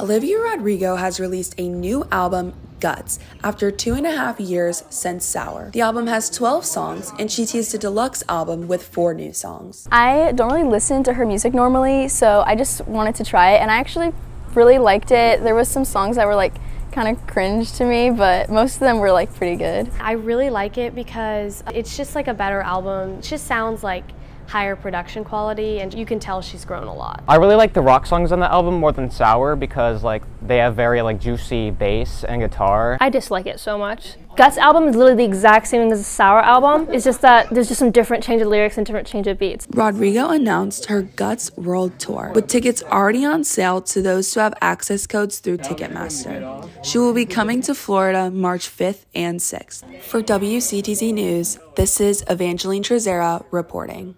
Olivia Rodrigo has released a new album, Guts, after two and a half years since Sour. The album has 12 songs, and she teased a deluxe album with four new songs. I don't really listen to her music normally, so I just wanted to try it, and I actually really liked it. There was some songs that were like kind of cringe to me, but most of them were like pretty good. I really like it because it's just like a better album. It just sounds like higher production quality and you can tell she's grown a lot. I really like the rock songs on the album more than Sour because like they have very like juicy bass and guitar. I dislike it so much. Guts album is literally the exact same as the Sour album. It's just that there's just some different change of lyrics and different change of beats. Rodrigo announced her Guts World Tour, with tickets already on sale to those who have access codes through Ticketmaster. She will be coming to Florida March 5th and 6th. For WCTZ News, this is Evangeline Trezera reporting.